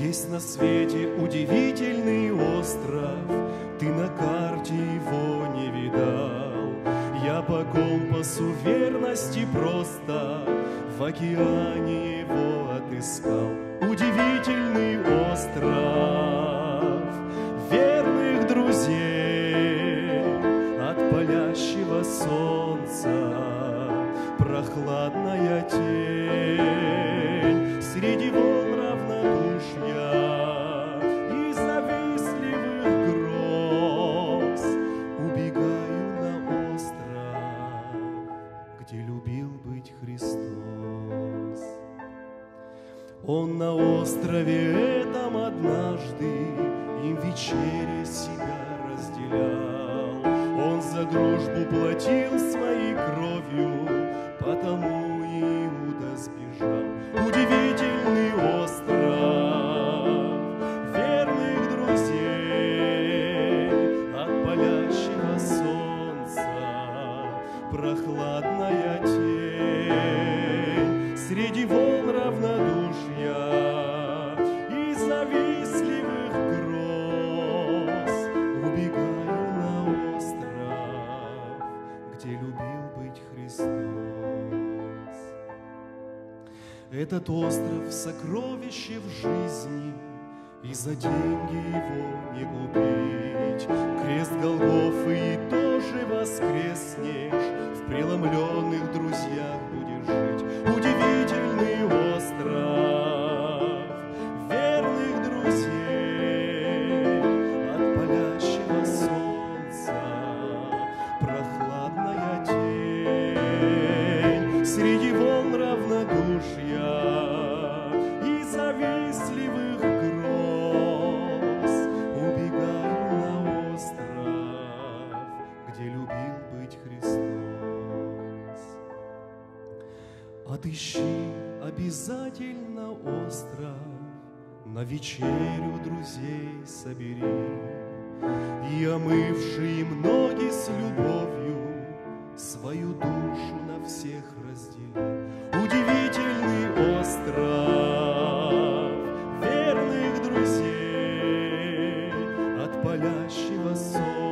Есть на свете удивительный остров, Ты на карте его не видал. Я по компасу верности просто В океане его отыскал. Удивительный остров верных друзей От палящего солнца прохладная тень Он на острове этом однажды им вечере себя разделял. Он за дружбу платил своей кровью, потому Иуда сбежал. Прохладная тень среди волн равнодушья и завистливых гроз убегаю на остров, где любил быть Христос. Этот остров — сокровище в жизни, И за деньги его не купить. Крест Голгофы и тоже воскреснешь, В преломленных друзьях будешь жить. Отыщи обязательно остров, На вечерю друзей собери, И омывши им ноги с любовью, Свою душу на всех раздели. Удивительный остров верных друзей От палящего солнца